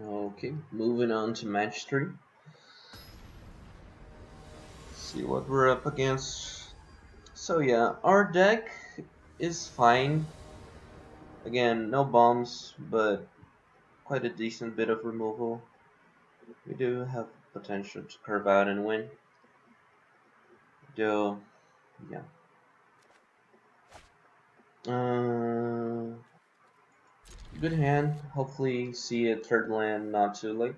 Okay, moving on to match three. see what we're up against. So yeah, our deck is fine. Again, no bombs, but quite a decent bit of removal. We do have potential to curve out and win. Though, yeah. Uh, good hand. Hopefully see a third land not too late.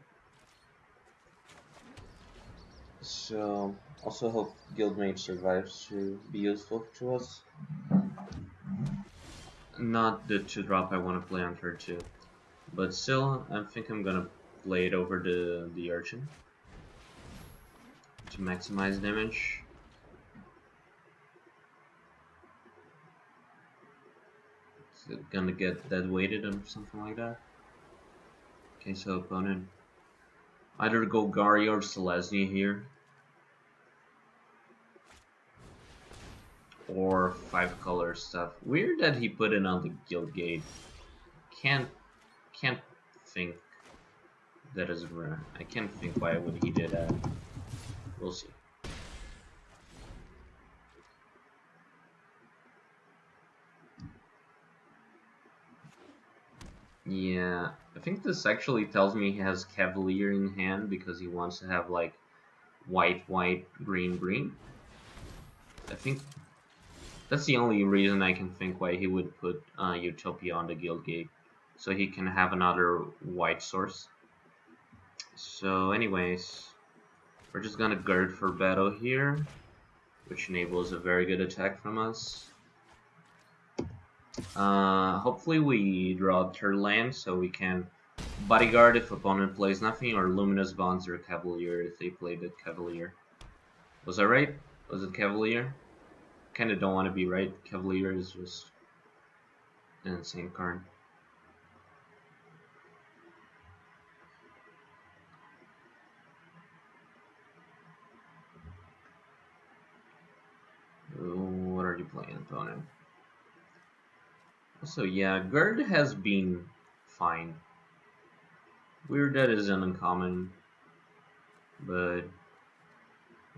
So, also hope Guildmage survives to be useful to us. Not the 2 drop I want to play on turn 2. But still, I think I'm gonna play it over the, the Urchin. To maximize damage. Is it gonna get dead weighted or something like that? Okay, so opponent either Golgari or Selesnya here. or five color stuff. Weird that he put it on the guild gate. Can't can't think that is rare. I can't think why would he did that. We'll see. Yeah, I think this actually tells me he has Cavalier in hand because he wants to have like white, white, green, green. I think that's the only reason I can think why he would put uh, Utopia on the guild gate. So he can have another white source. So anyways, we're just gonna gird for battle here, which enables a very good attack from us. Uh, hopefully we draw third land so we can bodyguard if opponent plays nothing or luminous bonds or cavalier if they play the cavalier. Was that right? Was it cavalier? kind of don't want to be right. Cavalier is just an insane card. What are you playing, opponent? So yeah, Gird has been fine. Weird that is an uncommon, but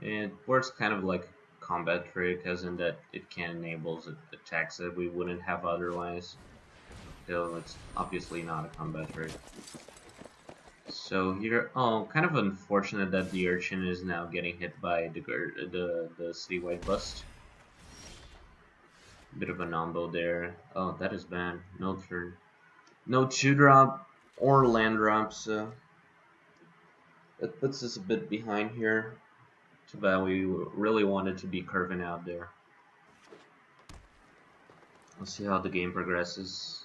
it works kind of like combat trick as in that it can enable attacks that we wouldn't have otherwise. Though it's obviously not a combat trick. So here, oh, kind of unfortunate that the urchin is now getting hit by the the the citywide bust. Bit of a nombo there. Oh, that is bad. No turn, no two drop or land drop. So that puts us a bit behind here. Too bad we really wanted to be curving out there. Let's see how the game progresses.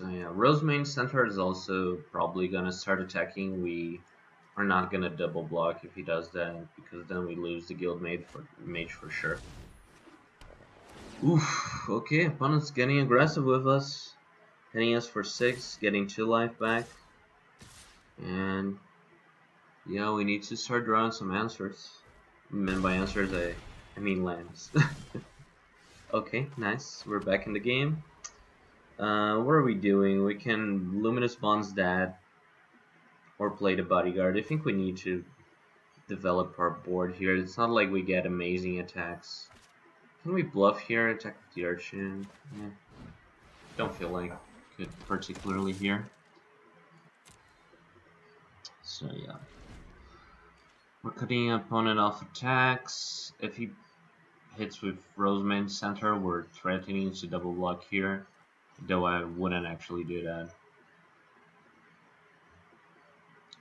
So yeah, Rosemane Centaur is also probably gonna start attacking. We are not gonna double block if he does that because then we lose the guild mage for mage for sure. Oof, okay, opponent's getting aggressive with us. Hitting us for six, getting two life back. And yeah, we need to start drawing some answers. And by answers I I mean lands. okay, nice. We're back in the game. Uh, what are we doing? We can Luminous Bonds that or play the Bodyguard. I think we need to develop our board here. It's not like we get amazing attacks. Can we bluff here, and attack the Urchin? Yeah. Don't feel like particularly here. So yeah. We're cutting opponent off attacks. If he hits with Rosemane Centaur, we're threatening to double block here though I wouldn't actually do that.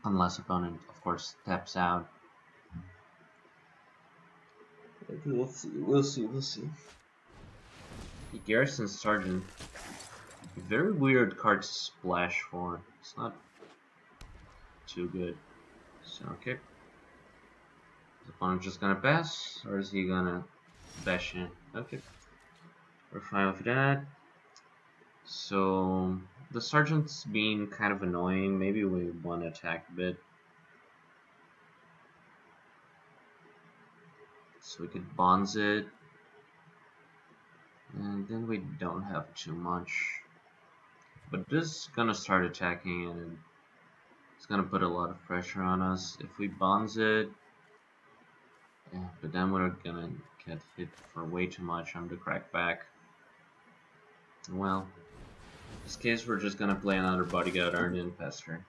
Unless opponent, of course, taps out. we'll see, we'll see, we'll see. The Garrison Sergeant, very weird card to splash for. It's not too good. So, okay. Is the opponent just gonna pass, or is he gonna bash in? Okay. we're fine with that. So the sergeant's being kind of annoying. Maybe we want to attack a bit. So we could bonds it. And then we don't have too much. But this is gonna start attacking and it's gonna put a lot of pressure on us. If we bonds it, yeah, but then we're gonna get hit for way too much on the crackback. Well, in this case we're just gonna play another bodyguard Arden Pester.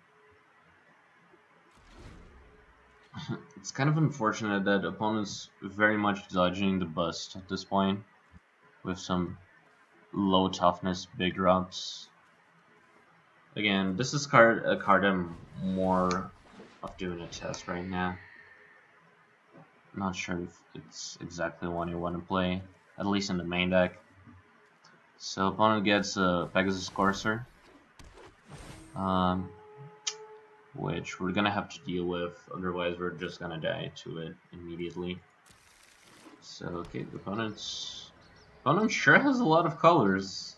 it's kind of unfortunate that opponents very much dodging the bust at this point with some low toughness big drops. Again, this is card a uh, card I'm more of doing a test right now. Not sure if it's exactly one you want to play, at least in the main deck. So opponent gets a Pegasus Courser, um, which we're gonna have to deal with, otherwise we're just gonna die to it immediately. So okay, the opponent's opponent sure has a lot of colors.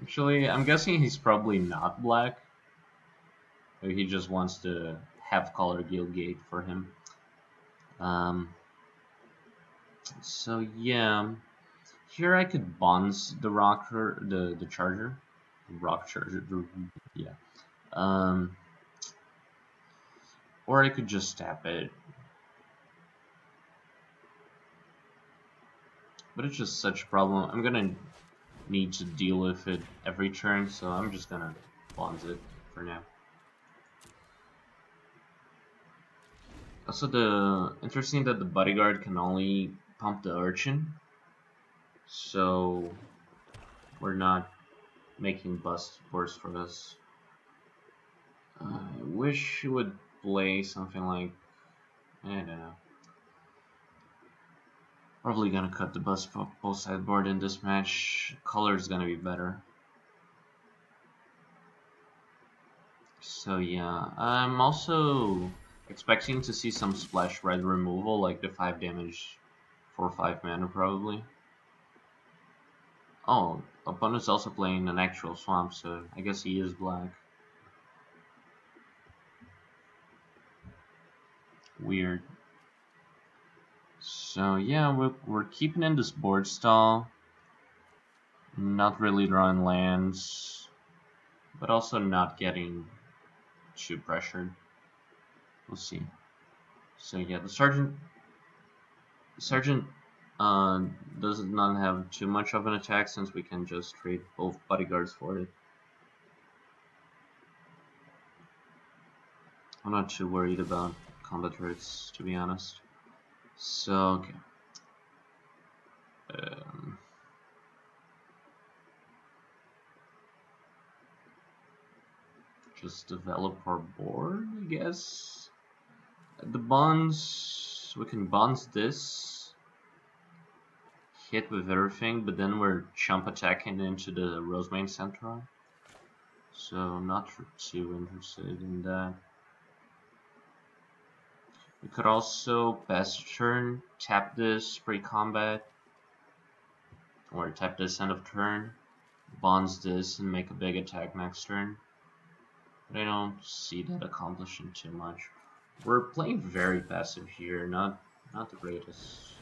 Actually, I'm guessing he's probably not black. He just wants to have color guild gate for him. Um, so yeah, here I could bonds the rocker, the the charger, roc charger, yeah. Um, or I could just tap it. But it's just such a problem. I'm gonna need to deal with it every turn, so I'm just gonna bonds it for now. Also, the interesting that the bodyguard can only pump the urchin, so we're not making bust worse for us. I wish you would play something like I don't know. Probably gonna cut the bust both sideboard in this match. Color is gonna be better. So yeah, I'm also expecting to see some splash red removal, like the 5 damage for 5 mana probably. Oh, opponent's also playing an actual swamp, so I guess he is black. Weird. So yeah, we're, we're keeping in this board stall. Not really drawing lands, but also not getting too pressured. We'll see. So yeah, the sergeant the sergeant uh, does not have too much of an attack since we can just trade both bodyguards for it. I'm not too worried about combat rates, to be honest. So, okay. Um, just develop our board, I guess the bonds we can bonds this hit with everything but then we're jump attacking into the Rosemane Centaur so not too interested in that we could also a turn tap this pre-combat or tap this end of turn bonds this and make a big attack next turn. But I don't see that accomplishing too much. We're playing very passive here, not not the greatest.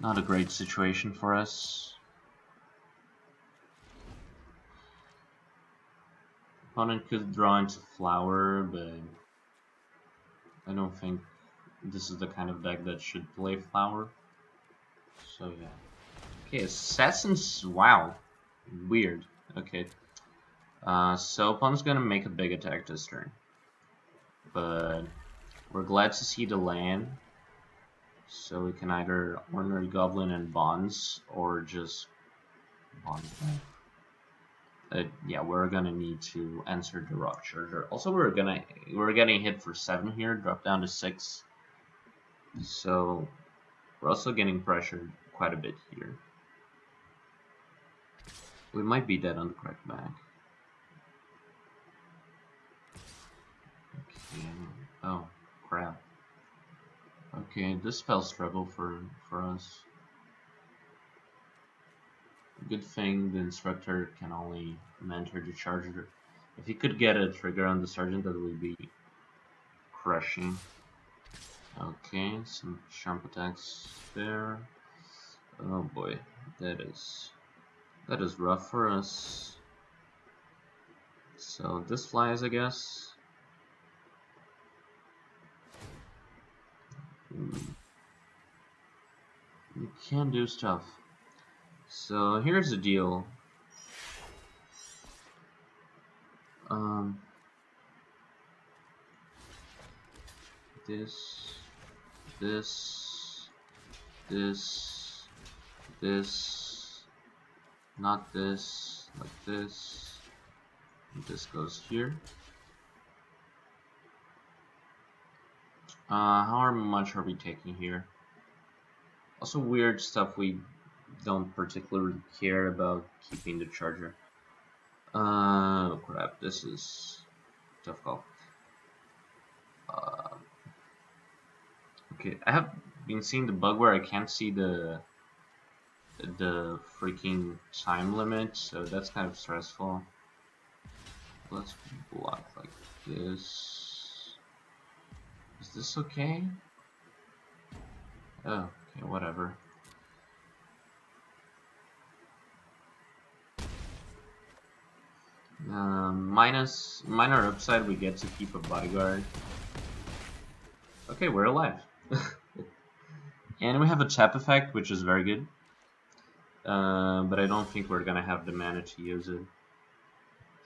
Not a great situation for us. Opponent could draw into flower, but I don't think this is the kind of deck that should play flower. So yeah. Okay, Assassin's wow. Weird. Okay. Uh, so opponent's gonna make a big attack this turn but we're glad to see the land. So we can either Ornery Goblin and Bonds, or just Bonds. Uh, yeah, we're gonna need to answer the Roc Charger. Also, we're gonna we're getting hit for seven here, drop down to six. So we're also getting pressured quite a bit here. We might be dead on the crackback. Oh, crap. Okay, this spells trouble for, for us. Good thing the instructor can only mentor the charger. If he could get a trigger on the sergeant, that would be crushing. Okay, some jump attacks there. Oh boy, that is that is rough for us. So this flies, I guess. You can do stuff. So here's the deal. Um, this, this, this, this, not this, like this. This goes here. Uh, how much are we taking here? Also weird stuff we don't particularly care about keeping the charger. Uh, crap, this is tough. Uh, okay, I have been seeing the bug where I can't see the the freaking time limit, so that's kind of stressful. Let's block like this. Is this okay? Oh, okay, whatever. Um, minus minor upside, we get to keep a bodyguard. Okay, we're alive. and we have a tap effect, which is very good. Uh, but I don't think we're gonna have the mana to use it.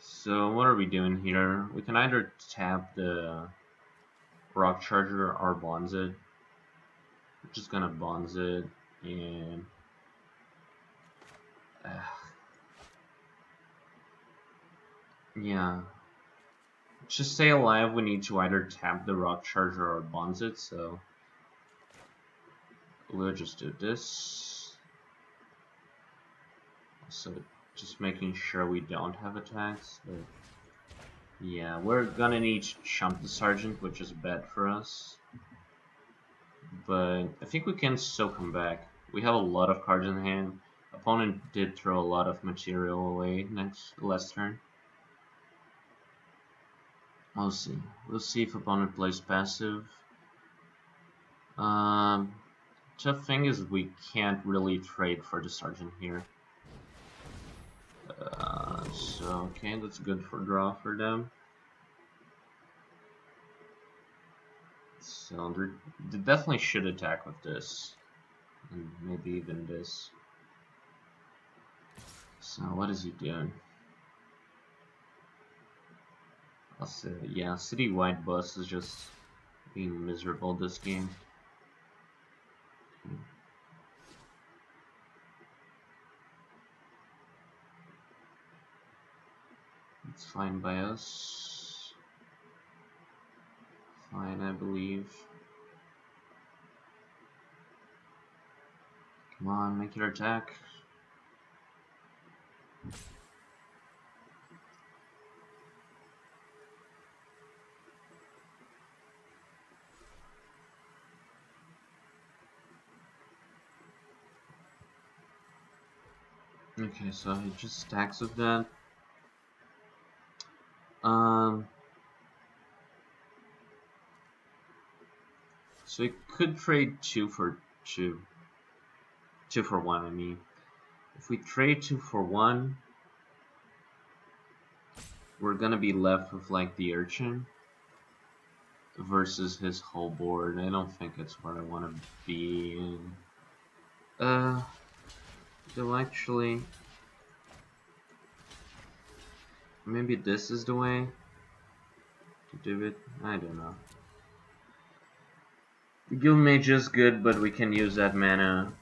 So what are we doing here? We can either tap the roc charger or bonds it. We're just gonna bonds it and Yeah. To stay alive, we need to either tap the roc charger or bonds it, so we'll just do this. So just making sure we don't have attacks. But yeah, we're gonna need the sergeant, which is bad for us. But I think we can still come back. We have a lot of cards in hand. Opponent did throw a lot of material away next last turn. We'll see. We'll see if opponent plays passive. Um, tough thing is we can't really trade for the sergeant here. Uh, so, okay, that's good for draw for them. So they definitely should attack with this. And maybe even this. So what is he doing? Say, yeah, Citywide Bust is just being miserable this game. It's fine by us. Fine, I believe. Come on, make your attack. Okay, so he just stacks with that. Um, so he could trade two for two. Two for one, I mean. If we trade two for one, we're gonna be left with like the urchin versus his whole board. I don't think it's where I want to be in. Uh, They'll actually... Maybe this is the way to do it? I don't know. The guild mage is good, but we can use that mana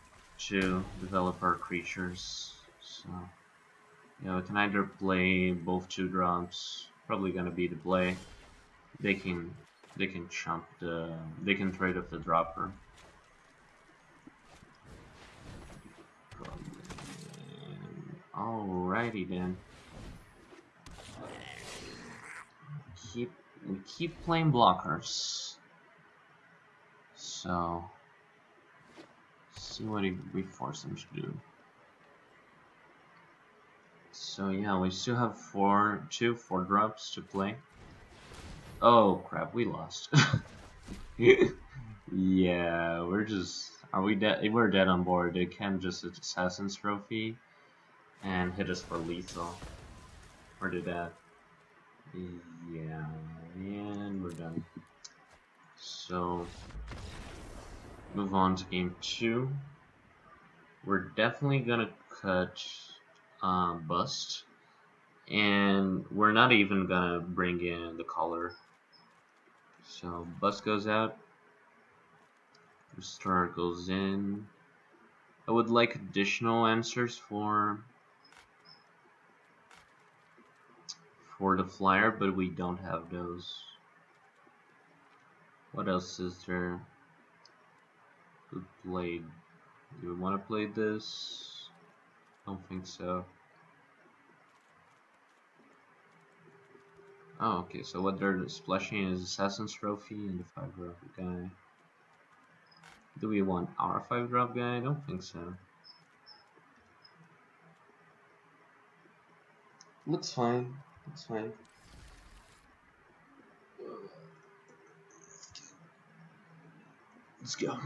to develop our creatures. So, yeah, we can either play both two drops. Probably gonna be the play. They can, they can chump the, they can trade off the dropper. Alrighty then. Keep we keep playing blockers. So see what we force them to do. So yeah, we still have four, two, four drops to play. Oh crap, we lost. yeah, we're just, are we dead? We're dead on board. They can just Assassin's Trophy and hit us for lethal. Or do that. Yeah, and we're done. So, move on to game two. We're definitely gonna cut um, Bust, and we're not even gonna bring in the color. So, Bust goes out, Restore goes in. I would like additional answers for for the flyer, but we don't have those. What else is there? Good played. Do we want to play this? Don't think so. Oh, okay, so what they're splashing is Assassin's Trophy and the 5 drop guy. Do we want our 5 drop guy? I don't think so. Looks fine. Looks fine. Let's go.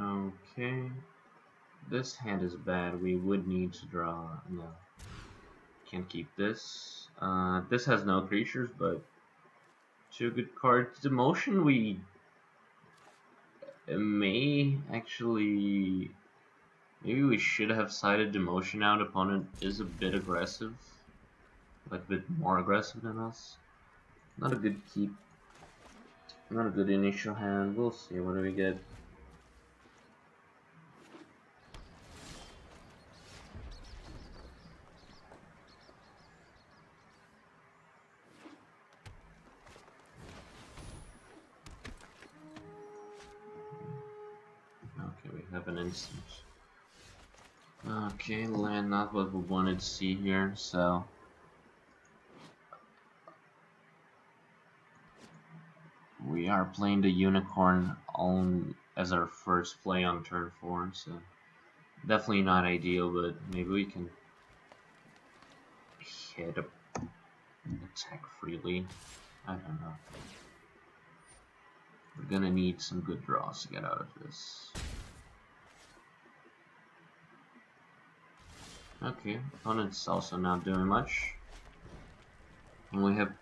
Okay. This hand is bad. We would need to draw. No. Can't keep this. Uh, this has no creatures, but two good cards. Demotion we may actually maybe we should have sided demotion out. Opponent is a bit aggressive, like a bit more aggressive than us. Not a good keep. Not a good initial hand. We'll see. What do we get? Okay, land not what we wanted to see here, so we are playing the unicorn on as our first play on turn four, so definitely not ideal, but maybe we can hit a attack freely. I don't know. We're gonna need some good draws to get out of this. Okay, opponent's also not doing much. And we have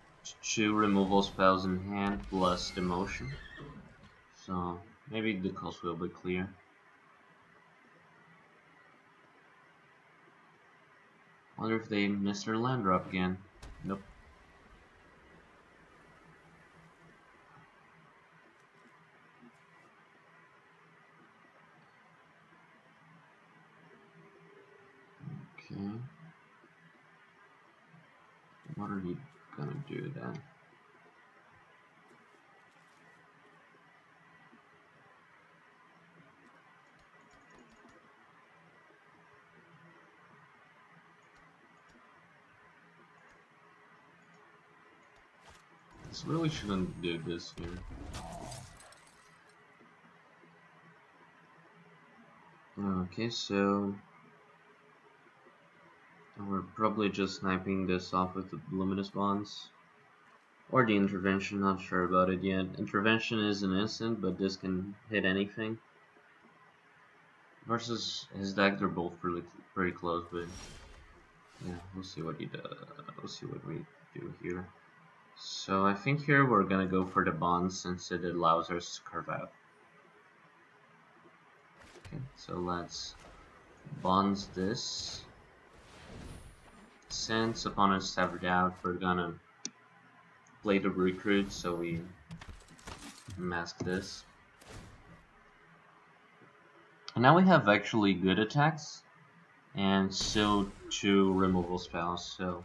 two removal spells in hand plus demotion. So maybe the cost will be clear. Wonder if they missed their land drop again. Nope. Okay. What are you gonna do then? This really shouldn't do this here. Okay, so we're probably just sniping this off with the Luminous Bonds. Or the Intervention, not sure about it yet. Intervention is an instant, but this can hit anything. Versus his deck, they're both pretty, pretty close, but yeah, we'll see what he does. We'll see what we do here. So I think here we're gonna go for the bonds since it allows us to curve out. Okay, so let's bonds this. Since opponents severed out, we're gonna play the recruit so we mask this. And now we have actually good attacks and still two removal spells, so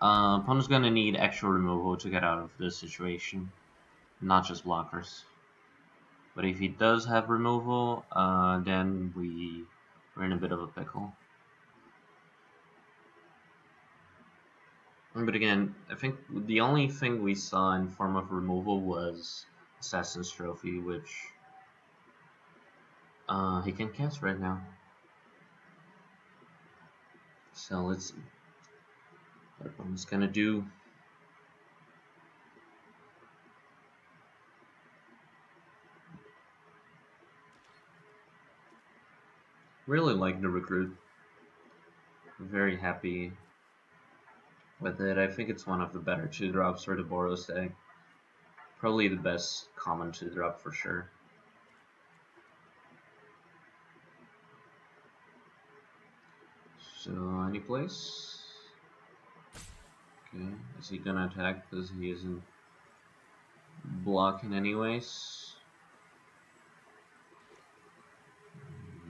uh, opponent's gonna need extra removal to get out of this situation, not just blockers. But if he does have removal, uh, then we, we're in a bit of a pickle. But again, I think the only thing we saw in form of removal was Assassin's Trophy, which uh, he can cast right now. So let's see what opponent's gonna do. Really like the recruit. Very happy with it. I think it's one of the better 2 drops for the Boros deck. Probably the best common 2 drop for sure. So, any place? Okay, is he gonna attack because he isn't blocking anyways?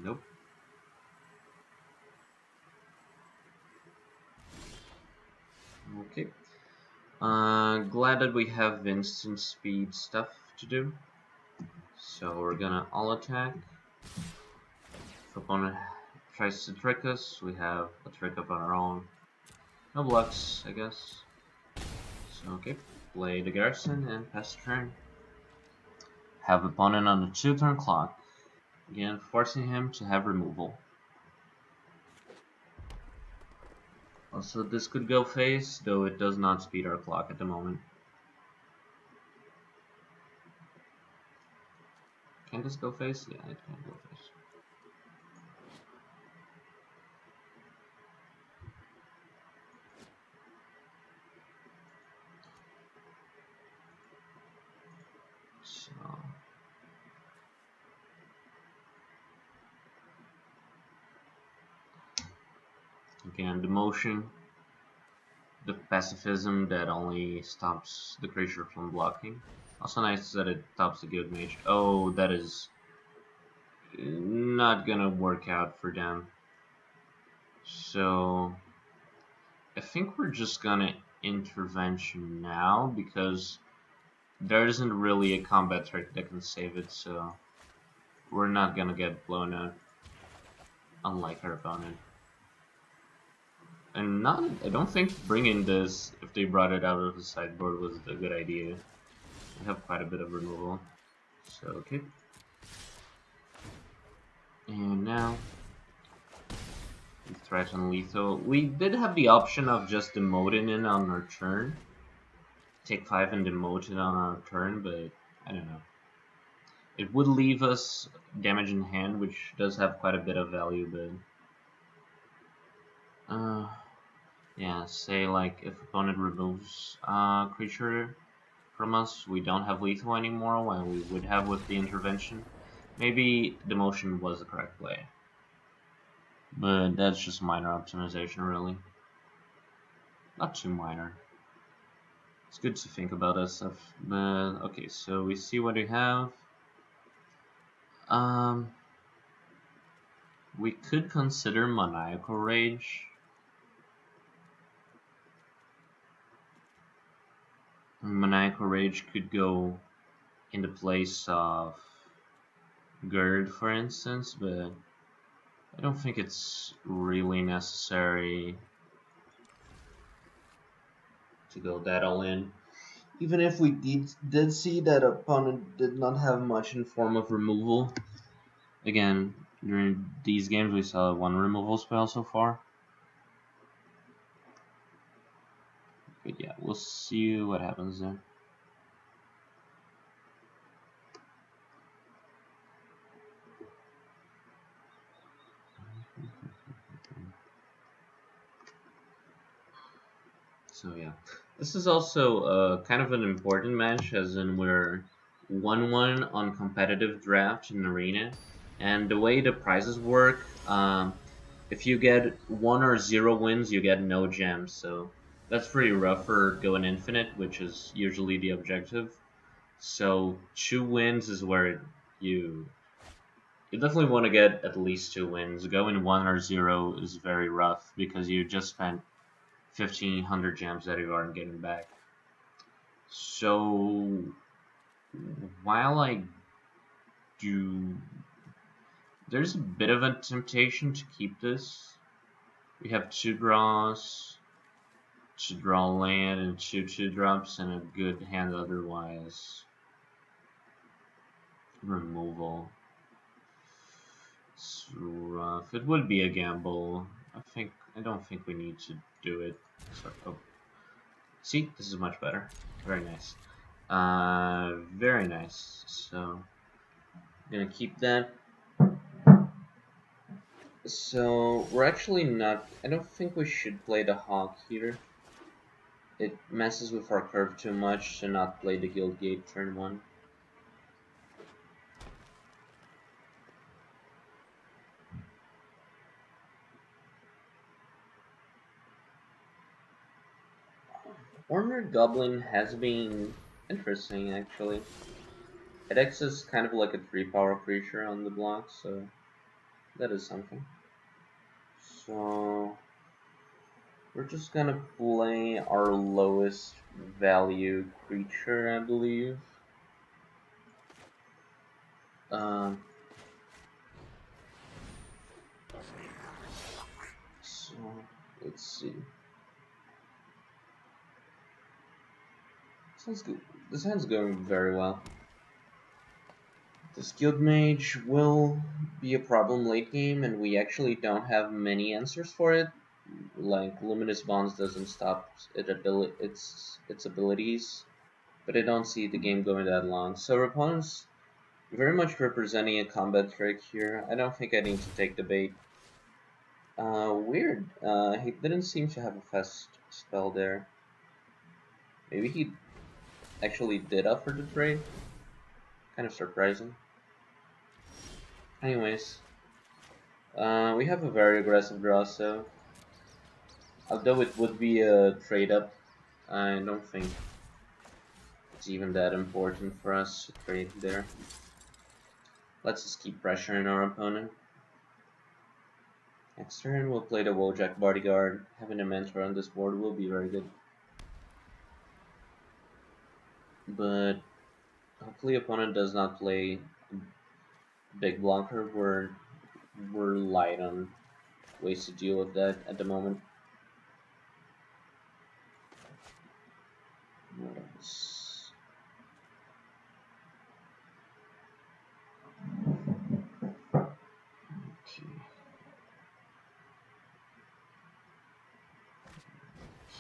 Nope. Okay. Uh, glad that we have instant speed stuff to do. So we're gonna all attack. If opponent tries to trick us, we have a trick on our own. No blocks, I guess. So okay, play the garrison and pass the turn. Have opponent on the two turn clock. Again, forcing him to have removal. Also, this could go face, though it does not speed our clock at the moment. Can this go face? Yeah, it can go face. Again, Demotion, the pacifism that only stops the creature from blocking. Also nice that it stops the Guild Mage. Oh, that is not gonna work out for them. So, I think we're just gonna intervention now because there isn't really a combat trick that can save it, so we're not gonna get blown out, unlike our opponent. And not, I don't think bringing this, if they brought it out of the sideboard, was a good idea. We have quite a bit of removal. So, okay. And now, we threaten lethal. We did have the option of just demoting it on our turn. Take 5 and demote it on our turn, but I don't know. It would leave us damage in hand, which does have quite a bit of value, but uh, yeah, say like if opponent removes uh, creature from us, we don't have lethal anymore while we would have with the intervention. Maybe Demotion was the correct play. But that's just minor optimization really. Not too minor. It's good to think about that stuff. But okay, so we see what we have. Um we could consider Maniacal Rage Maniacal Rage could go in the place of Gird, for instance, but I don't think it's really necessary to go that all in. Even if we did, did see that opponent did not have much in form of removal. Again, during these games we saw one removal spell so far. But yeah, we'll see what happens there. So yeah, this is also uh, kind of an important match, as in we're 1-1 on competitive draft in Arena, and the way the prizes work, um, if you get 1 or 0 wins, you get no gems, so that's pretty rough for going infinite, which is usually the objective. So two wins is where you you definitely want to get at least two wins. Going one or zero is very rough because you just spent fifteen hundred gems that you aren't getting back. So while I do... There's a bit of a temptation to keep this. We have two draws, to draw land and two two drops and a good hand otherwise. Removal. It's rough. It would be a gamble. I think I don't think we need to do it. So, oh. See, this is much better. Very nice. Uh, very nice. So, I'm gonna keep that. So, we're actually not... I don't think we should play the Hawk here. It messes with our curve too much to not play the Guild Gate turn 1. Ornery Goblin has been interesting, actually. It acts as kind of like a 3 power creature on the block, so that is something. So, we're just gonna play our lowest value creature, I believe. Um, so, let's see. Sounds good. This hand's going very well. The Skilled Mage will be a problem late game, and we actually don't have many answers for it. Like, Luminous Bonds doesn't stop it its, its abilities, but I don't see the game going that long. So opponent's very much representing a combat trick here. I don't think I need to take the bait. Uh, weird. Uh, he didn't seem to have a fast spell there. Maybe he actually did offer the trade. Kind of surprising. Anyways, uh, we have a very aggressive draw, so although it would be a trade up, I don't think it's even that important for us to trade there. Let's just keep pressuring our opponent. Next turn, we'll play the Wojek Bodyguard. Having a mentor on this board will be very good. but hopefully opponent does not play big blocker. We're we're light on ways to deal with that at the moment.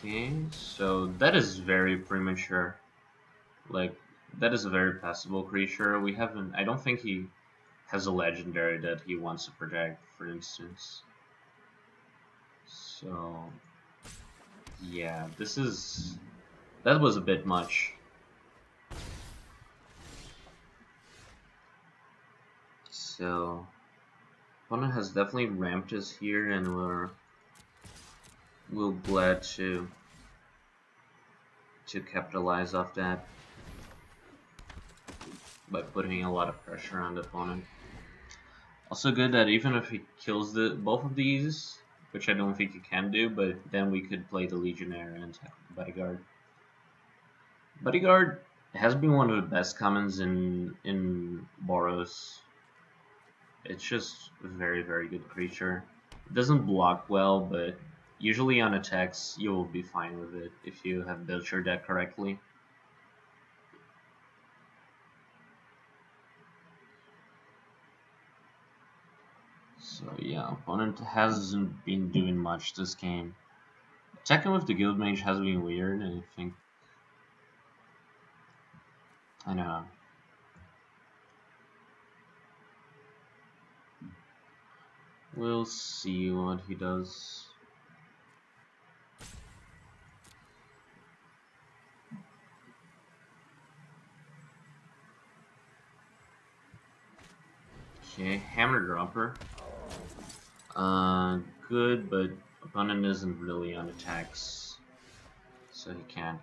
Okay, so that is very premature. Like, that is a very passable creature. We haven't, I don't think he has a legendary that he wants to protect, for instance. So, yeah, this is, that was a bit much. So, opponent has definitely ramped us here and we're, we're glad to, to capitalize off that by putting a lot of pressure on the opponent. Also good that even if he kills the both of these, which I don't think he can do, but then we could play the Legionnaire and attack Bodyguard. Bodyguard has been one of the best commons in in Boros. It's just a very very good creature. It doesn't block well, but usually on attacks you will be fine with it if you have built your deck correctly. So yeah, opponent hasn't been doing much this game. Attacking with the Guild Mage has been weird, I think. I know. We'll see what he does. Okay, Hammer Dropper. Uh, good, but opponent isn't really on attacks, so he can't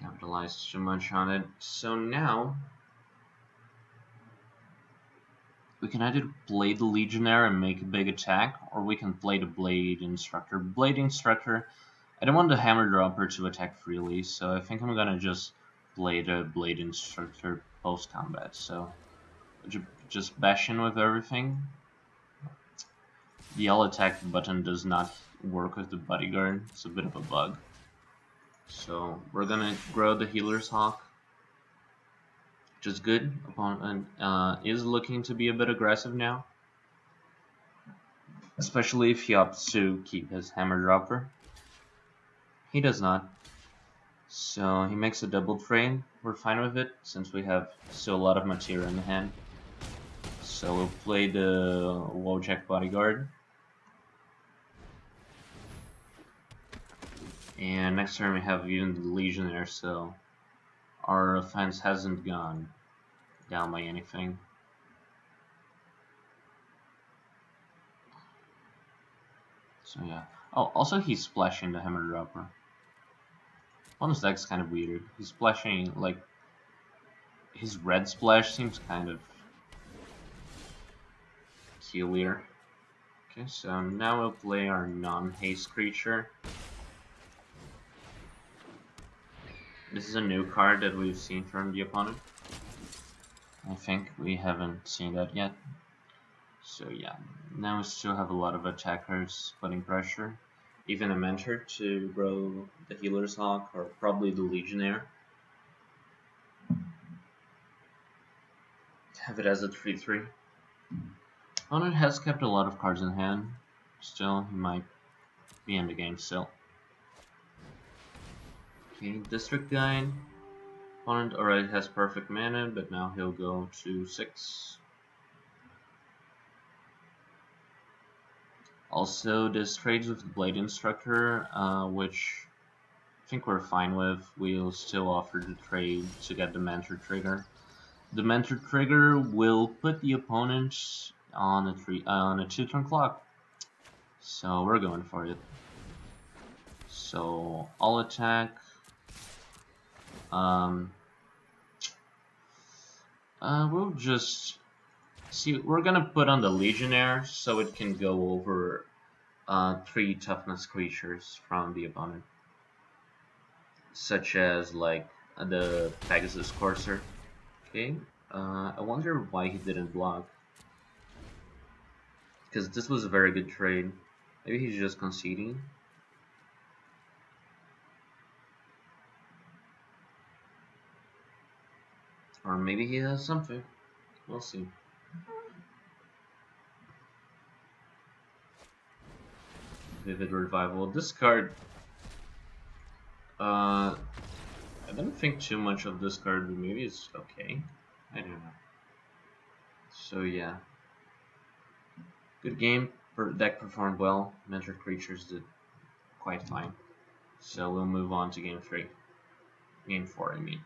capitalize too much on it. So now, we can either play the Legionnaire and make a big attack, or we can play the Blade Instructor. Blade Instructor, I don't want the Hammer Dropper to attack freely, so I think I'm gonna just play the Blade Instructor post-combat, so just bash in with everything. The all attack button does not work with the bodyguard. It's a bit of a bug. So we're gonna grow the healer's hawk, which is good. Opponent uh, is looking to be a bit aggressive now, especially if he opts to keep his hammer dropper. He does not. So he makes a double trade. We're fine with it since we have still a lot of material in the hand. So we'll play the uh, Wojek bodyguard. And next turn we have even the Legionnaire, so our offense hasn't gone down by anything. So yeah. Oh, also he's splashing the Hammer Dropper. Bonus deck's kind of weird. He's splashing, like, his red splash seems kind of peculiar. Okay, so now we'll play our non-haste creature. This is a new card that we've seen from the opponent. I think we haven't seen that yet. So yeah, now we still have a lot of attackers putting pressure. Even a mentor to grow the Healer's Hawk or probably the Legionnaire. Have it as a 3-3. Opponent has kept a lot of cards in hand. Still, he might be in the game still. Okay, District Guide. Opponent already has perfect mana, but now he'll go to 6. Also, this trades with the Blade Instructor, uh, which I think we're fine with. We'll still offer the trade to get the Mentor Trigger. The Mentor Trigger will put the opponent on a three uh, on a two turn clock. So we're going for it. So all attack, um, uh, we'll just see. We're gonna put on the Legionnaire so it can go over uh, three toughness creatures from the opponent, such as like the Pegasus Courser. Okay, uh, I wonder why he didn't block. Because this was a very good trade. Maybe he's just conceding. Or maybe he has something. We'll see. Vivid Revival. This card... Uh, I don't think too much of this card, but maybe it's okay. I don't know. So yeah. Good game. Deck performed well. Mentor creatures did quite fine. So we'll move on to game 3. Game 4, I mean.